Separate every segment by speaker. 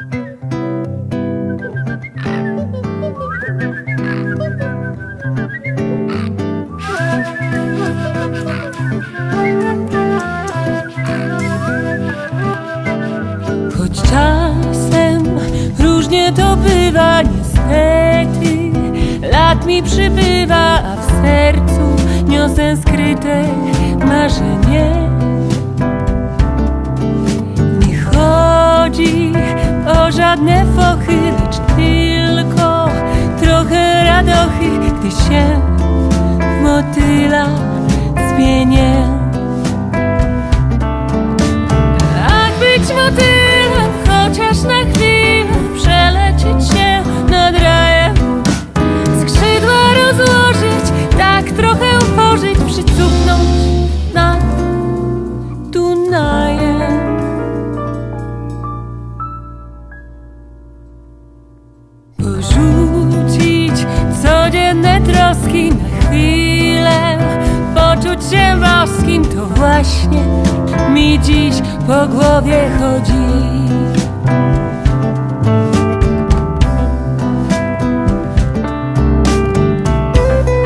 Speaker 1: Choć czasem różnie to bywa, niestety Lat mi przybywa, a w sercu niosę skryte marzenie żadne fochy, lecz tylko trochę radochy Gdy się motyla zmienię morskim to właśnie mi dziś po głowie chodzi?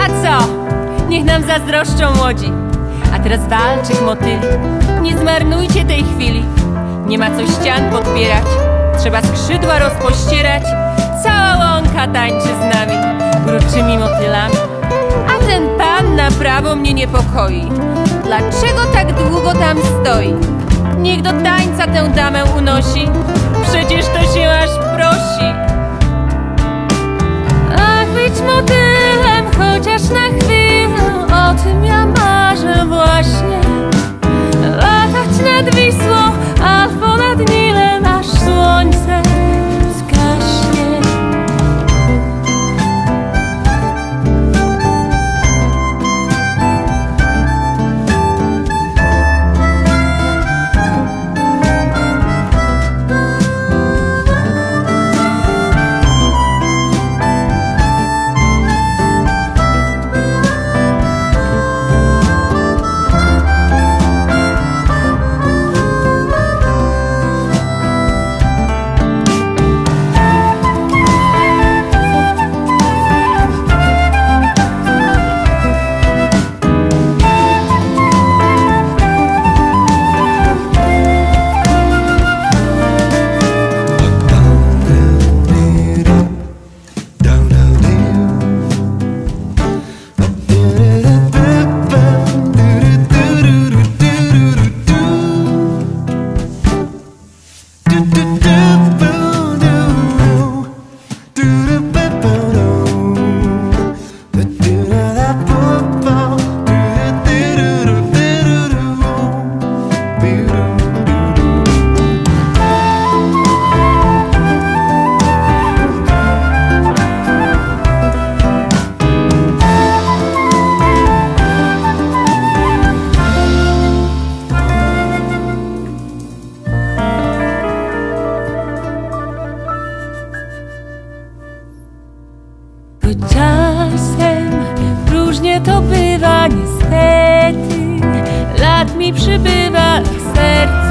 Speaker 1: A co? Niech nam zazdroszczą łodzi A teraz walczyk motyli Nie zmarnujcie tej chwili. Nie ma co ścian podpierać. Trzeba skrzydła rozpościerać. Cała łąka tańczy z nami. Uroczymi motylami na prawo mnie niepokoi. Dlaczego tak długo tam stoi? Niech do tańca tę damę unosi. Przecież to się aż prosi. Ach, być motylem Choć czasem różnie to bywa, niestety. Lat mi przybywa, w sercu